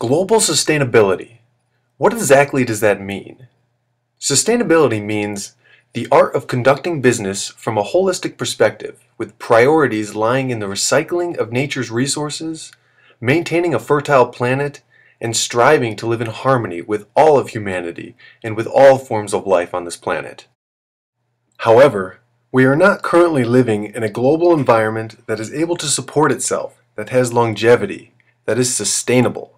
Global sustainability. What exactly does that mean? Sustainability means the art of conducting business from a holistic perspective, with priorities lying in the recycling of nature's resources, maintaining a fertile planet, and striving to live in harmony with all of humanity and with all forms of life on this planet. However, we are not currently living in a global environment that is able to support itself, that has longevity, that is sustainable.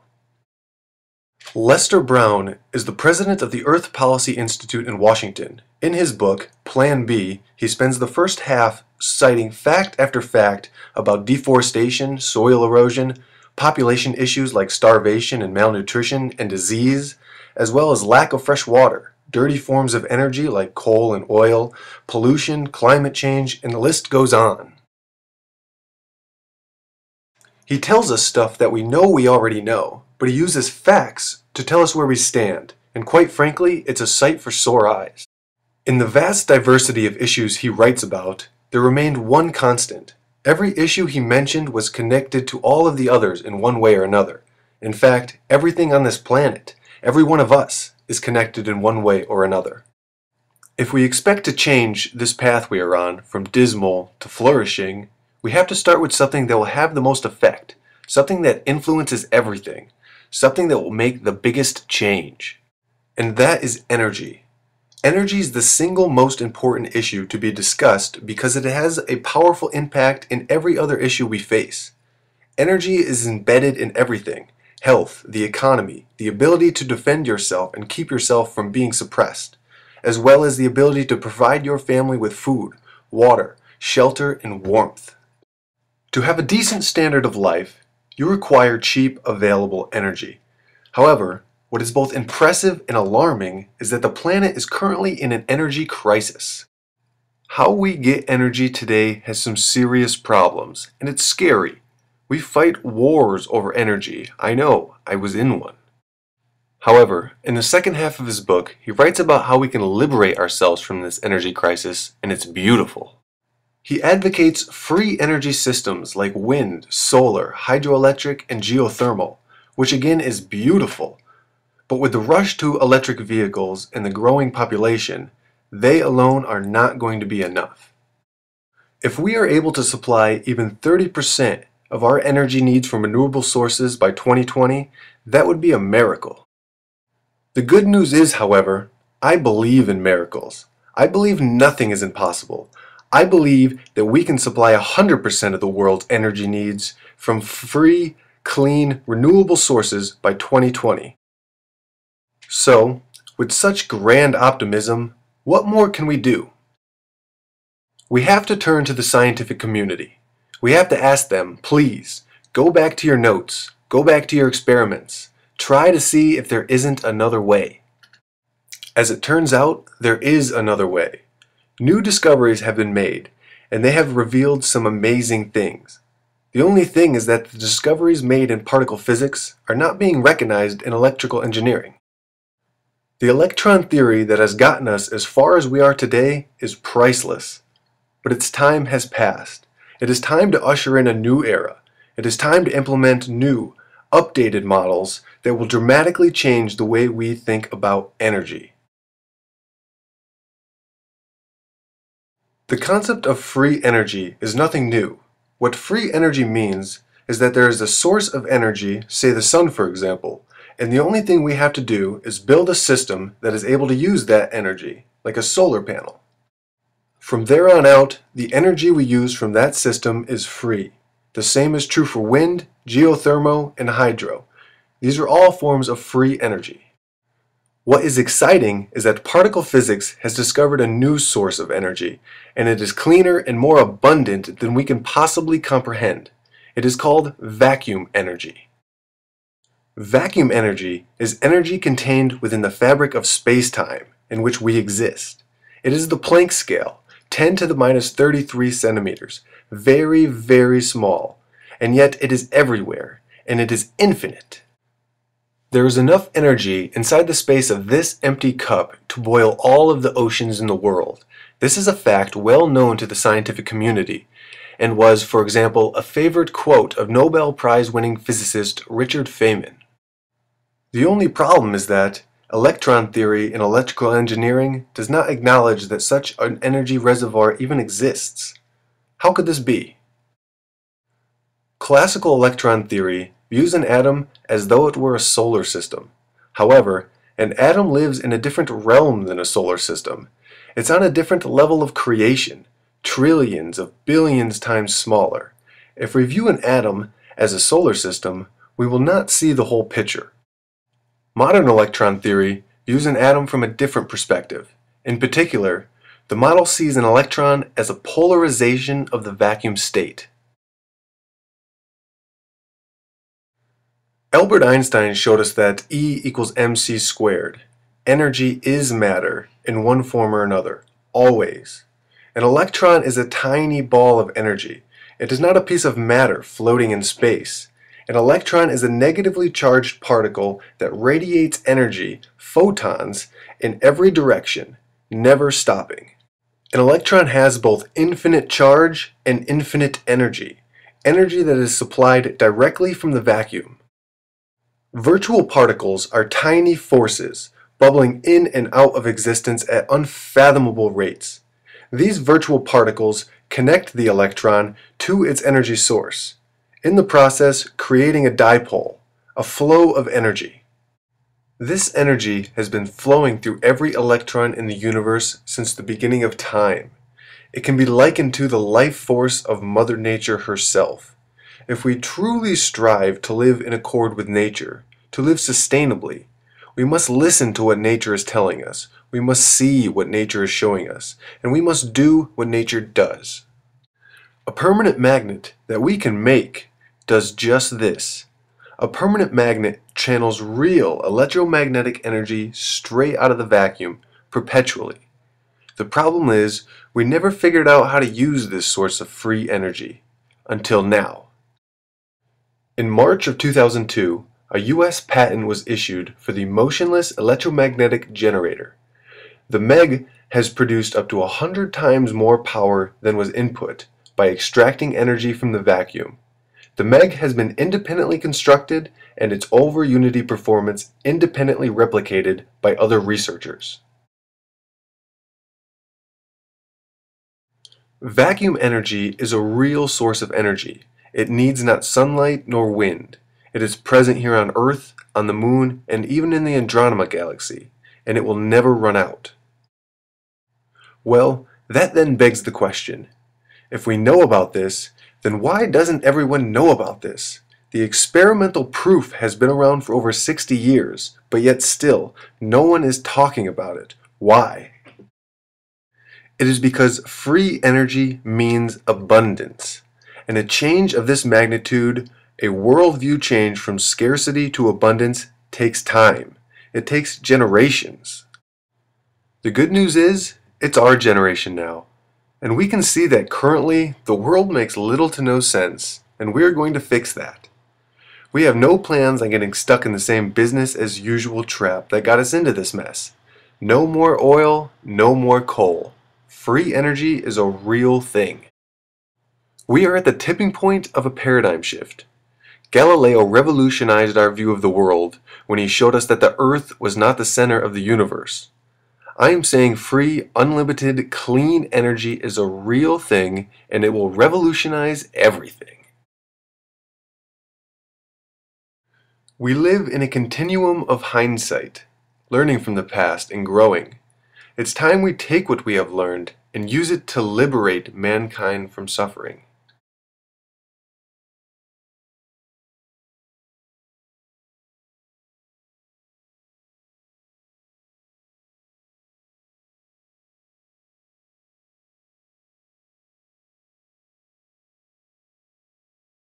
Lester Brown is the president of the Earth Policy Institute in Washington. In his book, Plan B, he spends the first half citing fact after fact about deforestation, soil erosion, population issues like starvation and malnutrition and disease, as well as lack of fresh water, dirty forms of energy like coal and oil, pollution, climate change, and the list goes on. He tells us stuff that we know we already know, but he uses facts to tell us where we stand, and quite frankly, it's a sight for sore eyes. In the vast diversity of issues he writes about, there remained one constant. Every issue he mentioned was connected to all of the others in one way or another. In fact, everything on this planet, every one of us, is connected in one way or another. If we expect to change this path we are on from dismal to flourishing, we have to start with something that will have the most effect, something that influences everything, something that will make the biggest change. And that is energy. Energy is the single most important issue to be discussed because it has a powerful impact in every other issue we face. Energy is embedded in everything health, the economy, the ability to defend yourself and keep yourself from being suppressed, as well as the ability to provide your family with food, water, shelter, and warmth. To have a decent standard of life, you require cheap, available energy. However, what is both impressive and alarming is that the planet is currently in an energy crisis. How we get energy today has some serious problems, and it's scary. We fight wars over energy. I know, I was in one. However, in the second half of his book, he writes about how we can liberate ourselves from this energy crisis, and it's beautiful. He advocates free energy systems like wind, solar, hydroelectric, and geothermal, which again is beautiful. But with the rush to electric vehicles and the growing population, they alone are not going to be enough. If we are able to supply even 30% of our energy needs from renewable sources by 2020, that would be a miracle. The good news is, however, I believe in miracles. I believe nothing is impossible. I believe that we can supply 100% of the world's energy needs from free, clean, renewable sources by 2020. So, with such grand optimism, what more can we do? We have to turn to the scientific community. We have to ask them, please, go back to your notes, go back to your experiments, try to see if there isn't another way. As it turns out, there is another way. New discoveries have been made, and they have revealed some amazing things. The only thing is that the discoveries made in particle physics are not being recognized in electrical engineering. The electron theory that has gotten us as far as we are today is priceless. But its time has passed. It is time to usher in a new era. It is time to implement new, updated models that will dramatically change the way we think about energy. The concept of free energy is nothing new. What free energy means is that there is a source of energy, say the sun for example, and the only thing we have to do is build a system that is able to use that energy, like a solar panel. From there on out, the energy we use from that system is free. The same is true for wind, geothermal, and hydro. These are all forms of free energy. What is exciting is that particle physics has discovered a new source of energy, and it is cleaner and more abundant than we can possibly comprehend. It is called vacuum energy. Vacuum energy is energy contained within the fabric of space-time in which we exist. It is the Planck scale, 10 to the minus 33 centimeters, very, very small, and yet it is everywhere, and it is infinite. There is enough energy inside the space of this empty cup to boil all of the oceans in the world. This is a fact well known to the scientific community, and was, for example, a favorite quote of Nobel Prize winning physicist Richard Feynman. The only problem is that electron theory in electrical engineering does not acknowledge that such an energy reservoir even exists. How could this be? Classical electron theory views an atom as though it were a solar system. However, an atom lives in a different realm than a solar system. It's on a different level of creation, trillions of billions times smaller. If we view an atom as a solar system, we will not see the whole picture. Modern electron theory views an atom from a different perspective. In particular, the model sees an electron as a polarization of the vacuum state. Albert Einstein showed us that E equals mc squared. Energy is matter in one form or another, always. An electron is a tiny ball of energy. It is not a piece of matter floating in space. An electron is a negatively charged particle that radiates energy, photons, in every direction, never stopping. An electron has both infinite charge and infinite energy, energy that is supplied directly from the vacuum. Virtual particles are tiny forces bubbling in and out of existence at unfathomable rates. These virtual particles connect the electron to its energy source, in the process creating a dipole, a flow of energy. This energy has been flowing through every electron in the universe since the beginning of time. It can be likened to the life force of Mother Nature herself. If we truly strive to live in accord with nature, to live sustainably, we must listen to what nature is telling us. We must see what nature is showing us. And we must do what nature does. A permanent magnet that we can make does just this. A permanent magnet channels real electromagnetic energy straight out of the vacuum perpetually. The problem is, we never figured out how to use this source of free energy. Until now. In March of 2002, a U.S. patent was issued for the Motionless Electromagnetic Generator. The MEG has produced up to 100 times more power than was input by extracting energy from the vacuum. The MEG has been independently constructed and its over unity performance independently replicated by other researchers. Vacuum energy is a real source of energy. It needs not sunlight nor wind. It is present here on Earth, on the Moon, and even in the Andromeda Galaxy, and it will never run out. Well, that then begs the question. If we know about this, then why doesn't everyone know about this? The experimental proof has been around for over 60 years, but yet still, no one is talking about it. Why? It is because free energy means abundance, and a change of this magnitude a worldview change from scarcity to abundance takes time. It takes generations. The good news is, it's our generation now. And we can see that currently the world makes little to no sense, and we're going to fix that. We have no plans on getting stuck in the same business as usual trap that got us into this mess. No more oil, no more coal. Free energy is a real thing. We are at the tipping point of a paradigm shift. Galileo revolutionized our view of the world when he showed us that the earth was not the center of the universe. I am saying free, unlimited, clean energy is a real thing and it will revolutionize everything. We live in a continuum of hindsight, learning from the past and growing. It's time we take what we have learned and use it to liberate mankind from suffering.